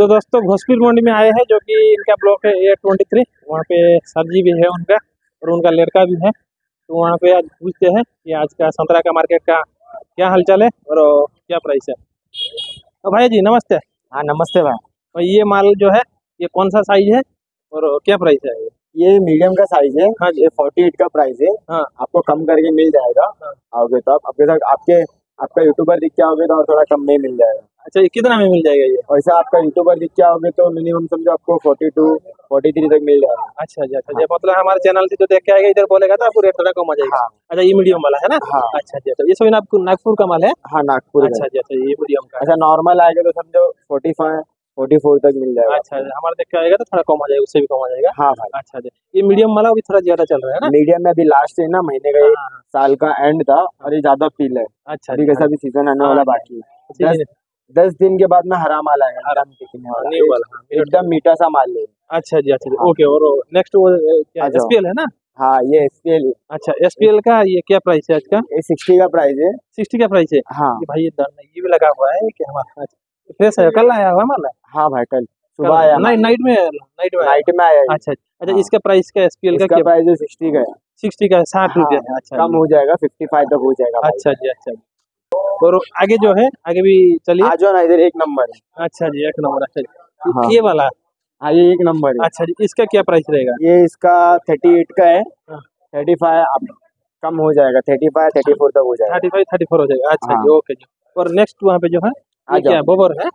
तो दोस्तों घोसपीर मंडी में आए हैं जो कि इनका ब्लॉक है ए ट्वेंटी थ्री वहाँ पे सर जी भी है उनका और उनका लड़का भी है। तो वहाँ पे आज पूछते हैं कि आज का संतरा का मार्केट का क्या हालचाल है और क्या प्राइस है। तो भाई जी नमस्ते। हाँ नमस्ते भाई। और ये माल जो है ये कौन सा साइज़ है और क्या प्राइस है? ये? मीडियम का साइज़ है हाँ जी। ये फोर्टी एट का प्राइस है। हाँ। आपको कम करके मिल जाएगा हाँ। आओगे तो आप आपके साथ आपके आपका यूट्यूबर दिख के आओगे तो और थोड़ा कम में मिल जाएगा। अच्छा ये कितना में मिल जाएगा ये? वैसा आपका यूट्यूबर दिख के आओगे तो मिनिमम समझो आपको फोर्टी टू फोर्टी थ्री तक मिल जाएगा। अच्छा जी अच्छा जी मतलब हमारे चैनल से जो देख के आएगा इधर बोलेगा तो आपको रेट थोड़ा कम हो जाएगा। हाँ। अच्छा ये मीडियम वाला है ना? हाँ। अच्छा जी अच्छा ये सभी नागपुर नागपुर का माल है? हाँ नागपुर अच्छा जी अच्छा ये मीडियम का है। ऐसा नॉर्मल आएगा तो समझो फोर्टी फाइव फोर्टी फोर तक मिल जाएगा। अच्छा हमारे देख के आएगा तो थोड़ा कम हो जाएगा उससे भी कम हो जाएगा। हाँ भाई अच्छा जी ये मीडियम वाला भी थोड़ा ज़्यादा चल रहा है ना? मीडियम में अभी लास्ट है ना महीने का हाँ, हाँ, साल का एंड था और ये ज़्यादा पील है। अच्छा अभी कैसा भी सीज़न आने हाँ, वाला बाकी है। हाँ, दस दिन के बाद में हरा माल आएगा एकदम टिकने वाला। एकदम मीठा सा माल है अच्छा जी अच्छा जी। हाँ। ओके और नेक्स्ट वो ए, क्या आ जाओ। एसपीएल है ना? हाँ ये एसपीएल अच्छा एसपीएल का ये क्या प्राइस है आज का? ये सिक्सटी का प्राइस है। सिक्सटी का प्राइस है? हाँ। ये भाई ये दर ये भी लगा हुआ है कि हमारा फ्रेश है कल आया हुआ माल? है हाँ भाई कल। सुबह आया नाइट नाइट में नाइट में नाइट में आया अच्छा अच्छा हाँ। इसका प्राइस का एसपीएल का इसका क्या? प्राइस है सिक्सटी का। सिक्सटी का साठ हाँ, रुपया। अच्छा कम हो जाएगा फिफ्टी फाइव तक हो जाएगा अच्छा जी अच्छा जी। और आगे जो है आगे भी चलिए। जाओ ना इधर एक नंबर है। अच्छा जी एक नंबर अच्छा जी। हाँ। ये वाला? हाँ ये एक नंबर है। अच्छा जी इसका क्या प्राइस रहेगा? ये इसका थर्टी एट का है। थर्टी फाइव आप कम हो जाएगा थर्टी फाइव थर्टी फोर तक हो जाएगा। थर्टी फाइव थर्टी फोर हो जाएगा। अच्छा हाँ। जी ओके जी। और नेक्स्ट वहाँ पे जो है ये क्या बोबर है?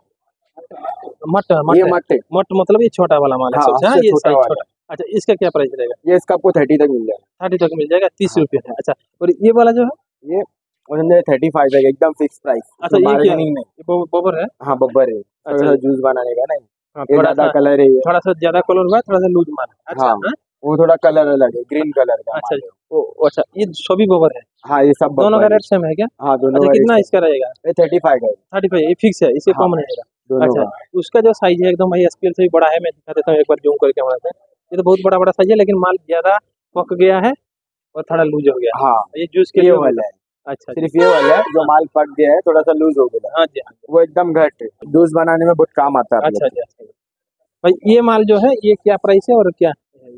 मट ये मट मट मतलब ये छोटा वाला माल है हाँ, ये छोटा अच्छा इसका क्या प्राइस रहेगा? ये इसका आपको थर्टी तक मिल जाएगा। थर्टी तक मिल जाएगा तीस हाँ। रुपये है। अच्छा और ये वाला जो है? ये उन्होंने थर्टी फाइव तक एकदम फिक्स प्राइस अच्छा, ये है? नहीं बो- बोबर है? हाँ बब्बर है। अच्छा। थोड़ा जूस बनाने का ना। हाँ, थोड़ा सा कलर है थोड़ा सा ज़्यादा कलर हुआ थोड़ा सा लूज है अच्छा हाँ। हाँ? वो थोड़ा कलर अलग है ग्रीन कलर का अच्छा ओ अच्छा ये सभी बोबर है? है। हाँ ये सब दोनों का रेट सेम है क्या? हाँ दोनों अच्छा कितना इसका रहेगा? ये थर्टी फाइव है। थर्टी फाइव ये फिक्स है इससे हाँ। कम नहीं रहेगा अच्छा उसका जो साइज़ है एकदम भाई एसपीएल से भी बड़ा है मैं दिखा देता हूँ एक बार जूम करके हमारे से ये तो बहुत बड़ा बड़ा साइज़ है लेकिन माल ज़्यादा पक गया है और थोड़ा लूज हो गया हाँ। ये जूस के लिए वाला है। अच्छा सिर्फ़ ये वाला है जो माल फट गया है थोड़ा सा लूज हो गया। हाँ जी हाँ वो एकदम घट। जूस बनाने में बहुत काम आता है अच्छा अच्छा भाई ये माल जो है ये क्या प्राइस है और क्या?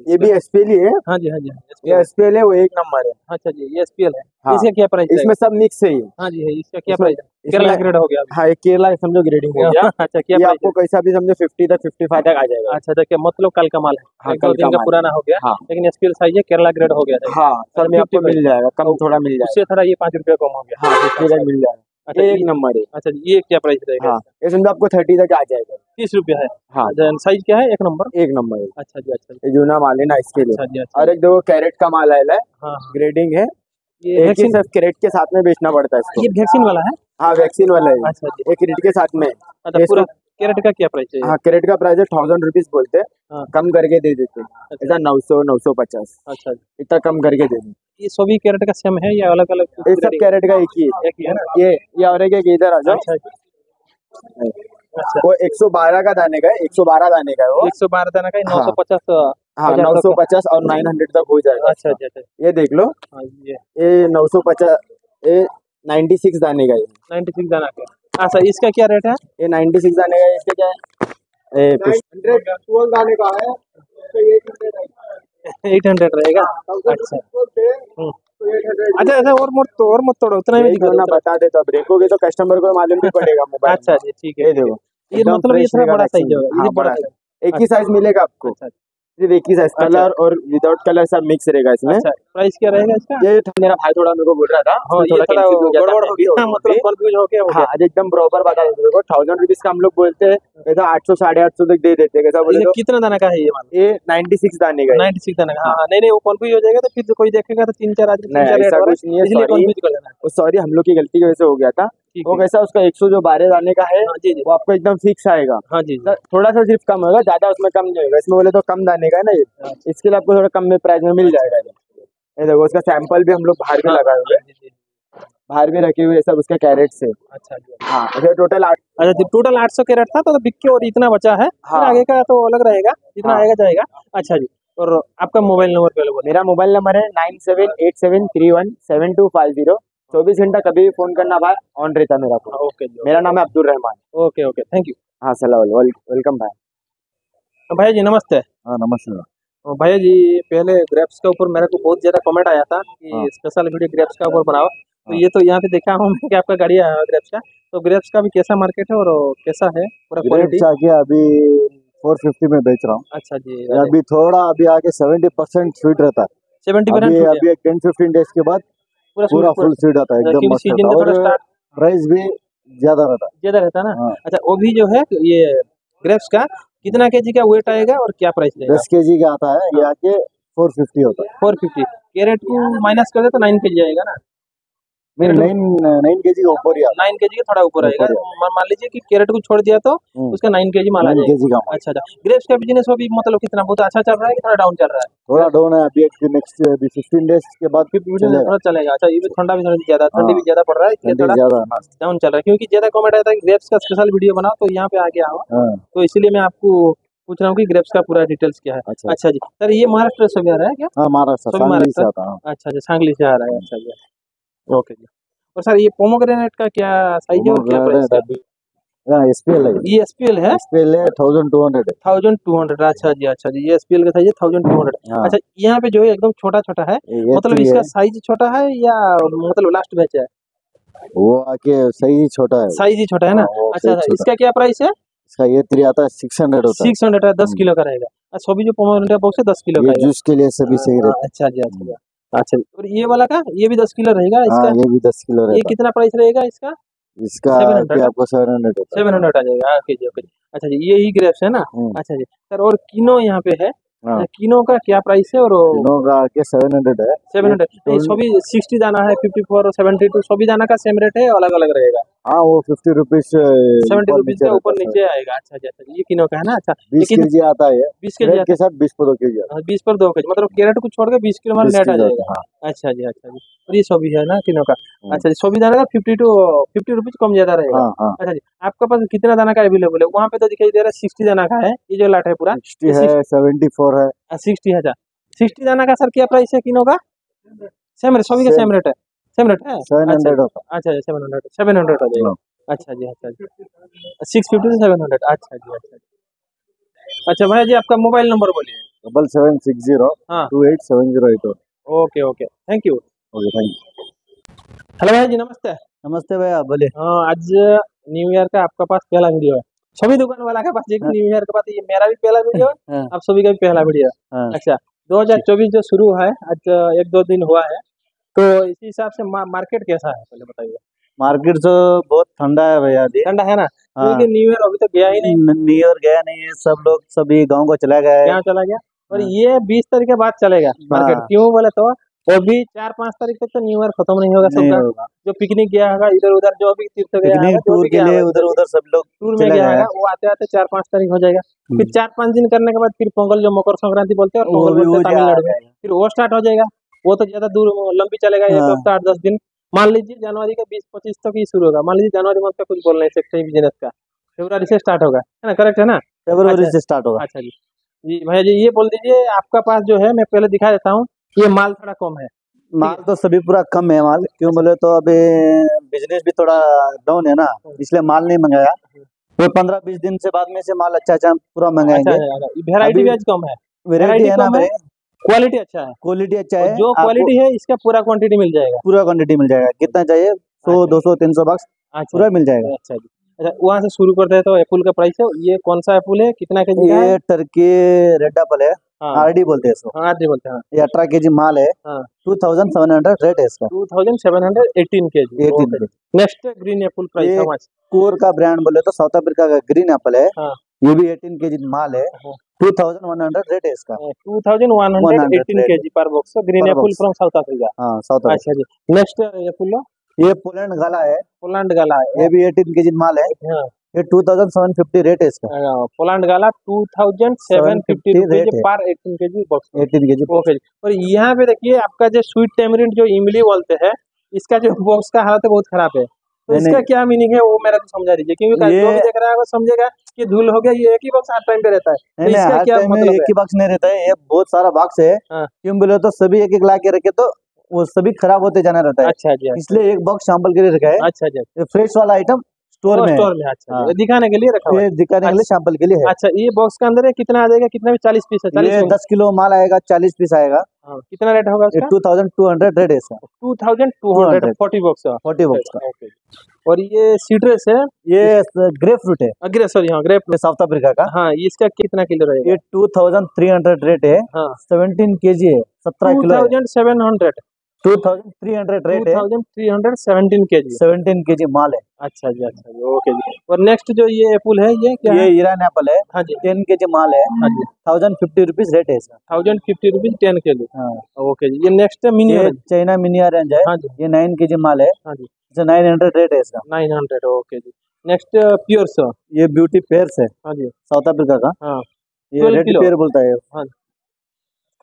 ये भी एसपीएल ही है। हाँ जी हाँ जी हाँ, ये एसपीएल है वो एक नंबर है। अच्छा जी ये एसपीएल है। हाँ। इसका क्या प्राइस इसमें सब मिक्स है हाँ जी है इसका क्या प्राइस केरला ग्रेड हो गया हाँ केरला समझो ग्रेडिंग हो गया। अच्छा क्या आपको कैसा भी समझो फिफ्टी तक फिफ्टी फाइव तक आ जाएगा। अच्छा देखिए मतलब कल का माल है हाँ, कल दिन का पुराना हो गया। लेकिन एसपीएल साइज़ है केरला ग्रेड हो गया। हाँ सब में आपको मिल जाएगा कम थोड़ा मिल जाएगा। उससे थोड़ा ये पाँच रुपया कम हो गया। हाँ तक मिल जाएगा। अच्छा ये ये एक नंबर है। अच्छा जी, ये क्या प्राइस रहेगा हाँ ये समझो आपको थर्टी तक आ जाएगा। तीस रुपया है। हाँ। साइज़ क्या है? एक नंबर? एक नंबर है। अच्छा जी अच्छा जी। ये जूना माल है ना इसके लिए। अच्छा अच्छा और एक दो कैरेट का माल आया है। हाँ हाँ। ग्रेडिंग है। ये वैक्सीन सिर्फ़ कैरेट के साथ में बेचना पड़ता है इसको। ये वैक्सीन वाला है? हाँ वैक्सीन वाला है। अच्छा एक कैरेट के साथ में। अच्छा पूरा कैरेट का क्या प्राइस है? हाँ कैरेट का प्राइस है थाउज़ेंड रुपीज़ बोलते हैं। हाँ। कम करके दे देते हैं। अच्छा। ऐसा नौ सौ नौ सौ पचास। अच्छा। इतना कम करके दे देते ये सभी कैरेट का सेम है या अलग अलग ये सब कैरेट का एक ही है। एक ही है ना? ये ये और एक इधर आ जाओ। अच्छा जी अच्छा। वो 112 का दाने का है 112 दाने का है वो। एक सौ बारह दाना का नौ सौ हाँ। पचास हाँ नौ सौ पचास और नाइन हंड्रेड तक हो जाएगा। अच्छा अच्छा ये देख लो। हाँ ये। ये नौ सौ पचास ये नाइन्टी सिक्स दाने का है। नाइन्टी सिक्स दाना का अच्छा इसका क्या रेट है? ये नाइन्टी सिक्स दाने का है इसका क्या है? ये हंड्रेड ट्वेल्व दाने का है। एट हंड्रेड रहेगा? अच्छा। हम्म। अच्छा अच्छा और मत तो और मत तोड़ो उतना ही दिखा बता दे तो ब्रेक देखोगे तो कस्टमर को मालूम भी पड़ेगा मोबाइल अच्छा जी ठीक है ये देखो ये मतलब रहेगा बड़ा साइज़ होगा ये हाँ, बड़ा एक ही साइज़ मिलेगा आपको। अच्छा। सिर्फ़ एक ही साइज़ अच्छा। कलर और विदाउट कलर सब मिक्स रहेगा इसमें। अच्छा प्राइस क्या रहेगा इसका? ये मेरा भाई थोड़ा मेरे को बोल रहा था हाँ थोड़ा confuse हो गया था, हो मतलब हो एकदम बराबर बता मेरे को थाउज़ेंड रुपीज़ का हम लोग बोलते हैं कैसा आठ सौ साढ़े आठ सौ तक दे देते हैं तो। कितना दाना का है ये ये नाइन्टी सिक्स दाने का नाइन्टी सिक्स दाना का हाँ नहीं नहीं वो कंफ्यूज हो जाएगा तो फिर तो कोई देखेगा तो तीन चार आदमी रहा कुछ नहीं है सॉरी हम लोग की गलती की वजह से हो गया था। वो कैसा उसका एक सौ जो बारह दाने का है हाँ जी जी। वो आपको एकदम फिक्स आएगा। हाँ जी थोड़ा सा सिर्फ़ कम होगा ज़्यादा उसमें कम नहीं होगा। इसमें बोले तो कम दाने का है ना ये? अच्छा। इसके लिए आपको थोड़ा कम में प्राइस में मिल जाएगा ये। देखो उसका सैंपल भी हम लोग बाहर भी हाँ, लगाए हुए हैं। बाहर भी रखे हुए सब उसके कैरेट से। अच्छा जी। हाँ टोटल आठ अच्छा जी टोटल आठ सौ कैरेट था तो बिक के और इतना बचा है। हाँ। आगे का तो अलग रहेगा जितना हाँ। आएगा जाएगा। अच्छा जी। और आपका मोबाइल नंबर पहले मेरा मोबाइल नंबर है nine seven eight seven three one seven two five zero. चौबीस घंटा कभी भी फ़ोन करना भाई ऑन रहता मेरा फ़ोन ओके मेरा नाम है Abdul Rahman. Okay okay thank you हाँ सलाम वेलकम भाई। भैया जी नमस्ते। हाँ नमस्ते। तो भैया जी पहले ग्रेप्स के ऊपर मेरे को बहुत ज़्यादा कमेंट आया था कि हाँ। स्पेशल वीडियो ग्रेप्स का ऊपर बनाओ। तो हाँ। ये तो यहाँ पे देखा हूँ मैं कि आपका गाड़ी आया ग्रेप्स का। तो ग्रेप्स का भी कैसा मार्केट है और कैसा है? पूरा क्वालिटी अभी 450 में बेच रहा हूँ। अच्छा जी अभी थोड़ा अभी आके 70 परसेंट स्वीट रहता है। सेवेंटी अभी अभी 10 15 डेज़ के बाद पूरा फुल सीड आता है एकदम मस्त सीज़न और प्राइस भी ज़्यादा रहता है। ज़्यादा रहता है ना? हाँ। अच्छा वो भी जो है ये ग्रेप्स का कितना केजी का वेट आएगा और क्या प्राइस रहेगा? दस के जी का आता है ये आके 450 होता है। फोर फिफ्टी कैरेट को माइनस कर दे तो नाइन के जी आएगा ना? नहीं नाइन नाइन के जी का ऊपर ही आता के थोड़ा ऊपर आएगा। मान मान लीजिए कि कैरेट को छोड़ दिया तो हम्म। उसका नाइन केजी माल आ जाएगा। के जी का अच्छा अच्छा। ग्रेप्स का बिज़नेस अभी मतलब कितना बहुत अच्छा चल रहा है थोड़ा डाउन चल रहा है? थोड़ा डाउन है। अभी नेक्स्ट अभी 15 डेज़ के बाद फिर बिज़नेस थोड़ा चलेगा। अच्छा ये ठंडा भी ज़्यादा ठंडी भी हाँ। ज़्यादा पड़ रहा है इसलिए थोड़ा है डाउन चल रहा है। क्योंकि ज़्यादा कमेंट आया था ग्रेप्स का स्पेशल वीडियो बनाओ तो यहाँ पे आ गया हो। हाँ। तो इसीलिए मैं आपको पूछ रहा हूँ कि ग्रेप्स का पूरा डिटेल्स क्या है। अच्छा। अच्छा जी। सर ये महाराष्ट्र से भी आ रहा है क्या? हाँ महाराष्ट्र? आता है। अच्छा अच्छा सांगली से आ रहा है। अच्छा जी ओके जी। और सर ये पोमोग्रेनेट का क्या साइज़ है और क्या प्राइस है? हाँ एसपीएल है। ये एसपीएल है? एसपीएल है थाउज़ेंड टू हंड्रेड है। थाउज़ेंड टू हंड्रेड अच्छा जी अच्छा जी ये एसपीएल का साइज़ है थाउज़ेंड टू हंड्रेड हाँ। अच्छा यहाँ पे जो है एकदम छोटा छोटा है मतलब इसका साइज़ छोटा है या मतलब लास्ट बैच है? वो आके सही छोटा है। साइज़ ही छोटा है ना? हाँ, अच्छा अच्छा इसका क्या प्राइस है? इसका ये थ्री आता है सिक्स हंड्रेड होता है। सिक्स हंड्रेड है दस हम्म। किलो का रहेगा। अच्छा सभी जो पोमोग्रेनेट बॉक्स है दस किलो का जूस के लिए सभी सही रहता अच्छा जी अच्छा अच्छा। और ये वाला का? ये भी दस किलो रहेगा है हाँ इसका? ये भी दस किलो रहेगा। ये कितना प्राइस रहेगा इसका? इसका आपको सेवन हंड्रेड सेवन हंड्रेड आ जाएगा। ओके जी ओके अच्छा जी ये ही ग्रेप्स है ना? हम्म, अच्छा जी। सर और किनो यहाँ पे है? हाँ। किनो का क्या प्राइस है और किनो का के सेवन हंड्रेड है। सेवन हंड्रेड तो- सभी सिक्सटी दाना है फिफ्टी फोर और सेवेंटी टू सभी दाना का सेम रेट है अलग अलग रहेगा? हाँ वो फिफ्टी रुपीज़ सेवेंटी रुपीज़ के ऊपर नीचे आएगा। अच्छा अच्छा अच्छा ये किनो का है ना? अच्छा बीस के जी आता है। बीस के रेट के साथ बीस पर दो के जी बीस पर दो के जी मतलब कैरेट को छोड़ के बीस किलो में नेट आ जाएगा। हाँ अच्छा जी अच्छा जी। और ये सभी है ना किनो का? हम्म। अच्छा जी सभी दाना का फिफ्टी टू फिफ्टी रुपीज़ कम ज़्यादा रहेगा। हाँ हाँ। अच्छा जी आपके पास कितना दाना का अवेलेबल है? वहाँ पे तो दिखाई दे रहा है सिक्सटी दाना का है। ये जो लाट है पूरा सिक्सटी है सेवेंटी फोर है। सिक्सटी हज़ार सिक्सटी दाना का सर क्या प्राइस है किनो का? सेम रेट सभी का सेम रेट है। सेम रेट है सेवन अच्छा हंड्रेड अच्छा सेवन हंड्रेड सेवन हंड्रेड हो जाएगा अच्छा जी अच्छा जी सिक्स फिफ्टी से सेवन हंड्रेड अच्छा जी अच्छा जी अच्छा भैया जी आपका मोबाइल नंबर बोलिए। डबल सेवन सिक्स ज़ीरो हाँ। Two eight seven zero eight okay okay thank you okay thank you hello भैया जी नमस्ते। नमस्ते भैया बोले हाँ आज न्यू ईयर का आपका पास पहला वीडियो है। सभी दुकान वाला के पास एक। न्यू ईयर के पास ये मेरा भी पहला वीडियो है। हाँ। आप सभी का भी पहला वीडियो है। हाँ। अच्छा 2024 जो शुरू हुआ है आज एक दो दिन हुआ है। तो इसी हिसाब से मा, मार्केट कैसा है? पहले बताइए। मार्केट तो बहुत ठंडा है भैया अभी। ठंडा है ना? हाँ। क्योंकि न्यू ईयर अभी तो गया ही नहीं। न्यू ईयर गया नहीं है सब लोग सभी गाँव को चला गया है। चला गया। और हाँ। ये बीस तारीख के बाद चलेगा मार्केट हाँ। क्यों बोले तो वो भी चार पाँच तारीख तक तो न्यू ईयर खत्म नहीं होगा सबका। होगा। जो पिकनिक गया होगा इधर उधर जो भी तीर्थ गया टूर के लिए उधर उधर सब लोग टूर में गया है। वो आते आते चार पाँच तारीख हो जाएगा। फिर हम्म। चार पाँच दिन करने के बाद फिर पोंगल जो मकर संक्रांति बोलते हैं और फिर वो स्टार्ट हो जाएगा। वो तो ज़्यादा दूर लंबी चलेगा एक हाँ। हफ़्ता आठ दस दिन। मान लीजिए जनवरी का बीस पच्चीस तक ही शुरू होगा। मान लीजिए जनवरी मंथ का कुछ बोल नहीं सकते बिज़नेस का। फेब्रुआरी से स्टार्ट होगा। है ना करेक्ट है ना? फरवरी अच्छा। से स्टार्ट होगा। अच्छा जी। जी भैया जी ये बोल दीजिए आपका पास जो है मैं पहले दिखा देता हूँ ये माल थोड़ा कम है। माल तो सभी पूरा कम है माल क्यों बोले तो अभी बिज़नेस भी थोड़ा डाउन है ना इसलिए माल नहीं मंगाया। वो पंद्रह बीस दिन से बाद में से माल अच्छा अच्छा पूरा अच्छा। मंगाएँगे अभी भी आज कम है। वेराइटी है ना क्वालिटी अच्छा है। क्वालिटी अच्छा है। जो क्वालिटी है इसका पूरा क्वांटिटी मिल जाएगा। पूरा क्वांटिटी मिल जाएगा। कितना चाहिए? सौ अच्छा। दो सौ तीन सौ बक्स अच्छा। पूरा मिल जाएगा। अच्छा जी। अच्छा वहाँ से शुरू करते हैं तो एप्पल का प्राइस है। ये कौन सा एप्पल है? कितना के जी है? ये टर्की रेड एप्पल है। हाँ। आरडी बोलते हैं इसको। हाँ जी बोलते हैं ये अठारह के जी माल है। हाँ। Two thousand seven hundred rate है इसका। Two thousand seven hundred eighteen K G eighteen next green apple price core का ब्रांड बोले तो साउथ अफ्रीका का ग्रीन एप्पल है। हाँ। ये भी एटीन के जी माल है। हाँ। Two thousand one hundred rate है इसका। Two thousand one hundred eighteen K G per box green Per from South Africa हाँ साउथ अच्छा जी। नेक्स्ट ये पोलैंड गला है। पोलैंड गाला है। ये भी एटीन के जी माल है। हाँ। ये two thousand seven fifty rate है इसका। Poland Gala two thousand seven fifty 750 rupees rate। Per eighteen K G box eighteen K जी ओके जी। और यहाँ पे देखिए आपका जो स्वीट टेमरिंड जो इमली बोलते हैं इसका जो बॉक्स का हालत है बहुत खराब है। तो इसका क्या मीनिंग है वो मेरा तो समझा दीजिए क्योंकि ये- जो भी देख रहा है वो समझेगा कि धूल हो गया ये एक ही बॉक्स हर टाइम पे रहता है। नहीं नहीं इसका हर क्या मतलब एक ही? बॉक्स नहीं रहता है ये बहुत सारा बॉक्स है। हाँ। क्यों बोले तो सभी एक एक ला के रखे तो वो सभी खराब होते जाना रहता है। अच्छा जी इसलिए एक बॉक्स सैंपल के लिए रखा है। अच्छा जी फ्रेश वाला आइटम स्टोर में स्टोर में अच्छा हाँ। दिखाने के लिए रखा हुआ है। दिखाने के लिए सैंपल के लिए है। अच्छा ये बॉक्स के अंदर कितना आ जाएगा? कितना चालीस पीस है चालीस दस किलो माल आएगा चालीस पीस आएगा। कितना रेट होगा two thousand two hundred rate है two thousand two hundred forty box forty box का। और ये सीड्रेस है? ये ग्रे फ्रूट है। अग्रे सॉरी हाँ ग्रेप ये साउथ अफ्रीका का। हाँ इसका कितना किलो रहेगा? ये two thousand three hundred rate है। हाँ। सेवनटीन के जी है सत्रह kilo thousand seven hundred two thousand three hundred rate है। Thousand three hundred seventeen K G seventeen के जी माल है। अच्छा जी अच्छा जी ओके जी। और नेक्स्ट जो ये एप्पल है ये क्या ये ईरान एप्पल है। हाँ जी। टेन के जी माल है। हाँ जी। थाउज़ेंड फिफ्टी रुपीज़ रेट है इसका। Thousand fifty rupees ten K G हाँ। ओके जी ये नेक्स्ट है मिनी ये चाइना मिनी ऑरेंज है। हाँ जी। ये नाइन के जी माल है। हाँ जी। नाइन हंड्रेड रेट है इसका। नाइन हंड्रेड ओके जी। नेक्स्ट प्योर सर ये ब्यूटी पेयर्स है। हाँ जी। साउथ अफ्रीका का। हाँ। ये रेड। पेयर बोलता है। हाँ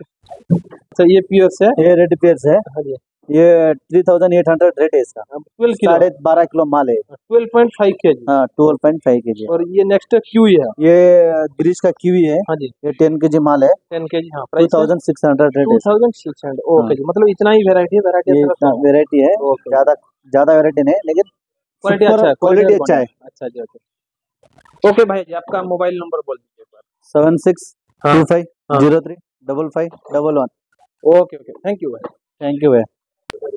अच्छा ये प्योर है? ये रेड पेयर्स है। हाँ जी। ये three thousand eight hundred rate है। इसका ट्वेल्व किलो। साढ़े बारह किलो माल है। ट्वेल्व पॉइंट फाइव के जी हाँ ट्वेल्व पॉइंट फाइव के जी और ये नेक्स्ट क्यू है। ये ग्रीस का कीवी है। हाँ जी। ये टेन के जी माल है। टेन के जी हाँ two thousand six hundred rate two thousand six hundred okay जी। मतलब इतना ही वेरायटी है वेरायटी वेरायटी है। ज़्यादा ज़्यादा वेराइटी नहीं लेकिन क्वालिटी अच्छा है क्वालिटी अच्छा है। अच्छा जी ओके ओके भाई जी आपका मोबाइल नंबर बोल दीजिए सेवन सिक्स हाँ। टू फाइव हाँ। Zero three double five double one okay okay thank you भाई थैंक यू भैया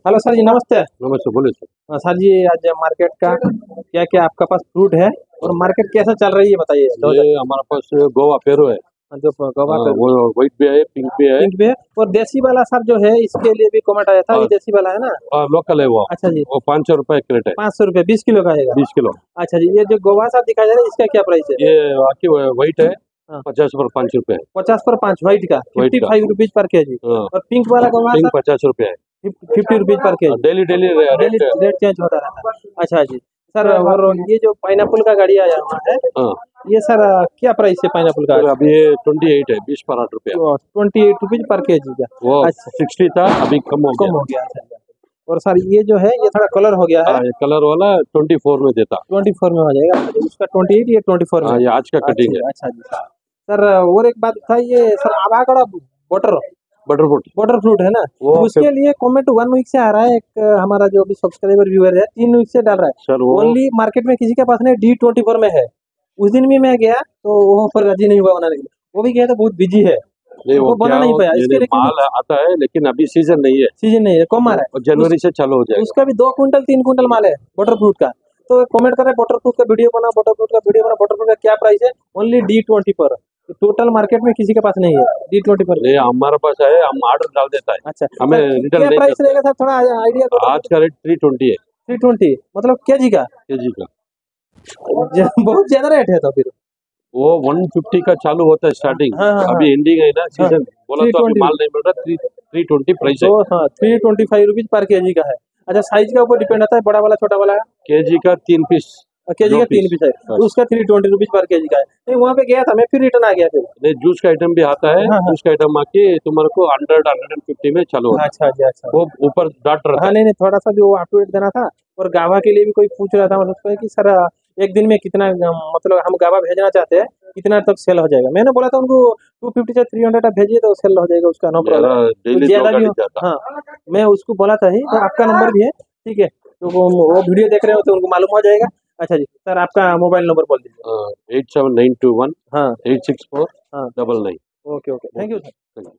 हेलो सर जी नमस्ते नमस्ते बोलिए सर हाँ, सर जी आज मार्केट का क्या क्या आपका पास फ्रूट है? और मार्केट कैसा चल रही है बताइए। दो ये हमारे पास गोवा पेरो है। हजार- जो गोवा हाँ, पे वो व्हाइट भी है पिंक भी है। पिंक भी है। और देसी वाला सर जो है इसके लिए भी कमेंट आया था ये हाँ। देसी वाला है ना? और लोकल है वो। अच्छा जी। वो पाँच सौ रुपए क्रेट है। पाँच सौ रुपये बीस किलो का आएगा। बीस किलो। अच्छा जी ये जो गोवा सर दिखाया जा रहा है इसका क्या प्राइस है? ये बाकी व्हाइट है हाँ। पचास पर पाँच रुपए पचास पर पाँच व्हाइट का। Fifty five rupees per K G हाँ, और पिंक वाला का पिंक पचास रुपए है। Fifty rupees per K G daily daily daily rate rate change होता रहता है। अच्छा जी। सर और ये जो पाइनएप्पल का गाड़ी आया हुआ है हाँ। ये सर क्या प्राइस है पाइनएप्पल का? अभी ये ट्वेंटी एट है बीस पर आठ रुपया। Twenty eight rupees per K जी का। वो अच्छा। सिक्सटी था अभी कम हो कम गया। हो गया अच्छा, अच्छा। और सर ये जो है ये थोड़ा कलर हो गया है। हाँ, ये कलर वाला ट्वेंटी फोर में देता। ट्वेंटी फोर में हो जाएगा। अच्छा, उसका ट्वेंटी एट ये ट्वेंटी फोर में? हाँ ये आज का कटिंग है। अच्छा जी सर और एक बात था ये sir avocado butter butter fruit butter fruit है ना? वो तो उसके लिए कमेंट वन वीक से आ रहा है एक हमारा जो भी सब्सक्राइबर व्यूअर है तीन वीक से डाल रहा है। सर ओनली मार्केट में किसी के पास नहीं डी ट्वेंटी फोर में है। उस दिन भी मैं गया तो वो पर राज़ी नहीं हुआ बनाने के लिए। वो भी गया तो बहुत बिज़ी है। वो बना नहीं पाया, इसके माल आता है लेकिन अभी सीज़न नहीं है। सीज़न नहीं है कम आ रहा है। जनवरी से चालू हो जाएगा। उसका भी दो कुंटल तीन क्विंटल माल है बटर फ्रूट का। तो कमेंट कर रहे हैं बटर फ्रूट का वीडियो बना बटर फ्रूट का वीडियो बना बटर फ्रूट का क्या प्राइस है? ओनली डी ट्वेंटी पर टोटल मार्केट में किसी के पास नहीं है। डी ट्वेंटी पर। नहीं हमारे पास है हम ऑर्डर डाल देता है। अच्छा हमें रिटर्न प्राइस रहेगा सर? थोड़ा आइडिया आज का रेट थ्री ट्वेंटी है। थ्री ट्वेंटी मतलब के जी का? के जी का। बहुत ज़्यादा रेट है तो फिर। वो वन फिफ्टी का चालू होता है स्टार्टिंग हाँ, हाँ, अभी एंडिंग है ना सीज़न बोला तो अभी माल नहीं मिल रहा थ्री थ्री ट्वेंटी प्राइस है। तो हाँ three twenty five rupees per K जी का है। अच्छा साइज़ के ऊपर डिपेंड आता है बड़ा वाला छोटा वाला? के जी का तीन पीस के जी का तीन पीस। है। तो उसका three twenty rupees per K जी का है। नहीं वहाँ पे गया था मैं फिर रिटर्न आ गया फिर। नहीं जूस का आइटम भी आता है। हाँ, हाँ। जूस का आइटम आके तुम्हारे को हंड्रेड हंड्रेड एंड फिफ्टी में चालू अच्छा जी अच्छा। वो ऊपर डाट रहता हाँ नहीं नहीं थोड़ा सा भी वो अप टू देना था। और गावा के लिए भी कोई पूछ रहा था मतलब कि सर एक दिन में कितना मतलब हम गावा भेजना चाहते हैं कितना तक सेल हो जाएगा? मैंने बोला था उनको टू फिफ्टी से थ्री हंड्रेड भेजिए तो सेल हो जाएगा उसका नो प्रॉब्लम डेली ज़्यादा भी हो हाँ मैं उसको बोला था ही तो आपका नंबर भी है ठीक है। तो वो वीडियो देख रहे हो तो उनको मालूम हो जाएगा। अच्छा जी सर आपका मोबाइल नंबर बोल दीजिए। Eight seven nine two one हाँ। एट सिक्स फोर हाँ। Double nine. Okay okay. Thank you sir.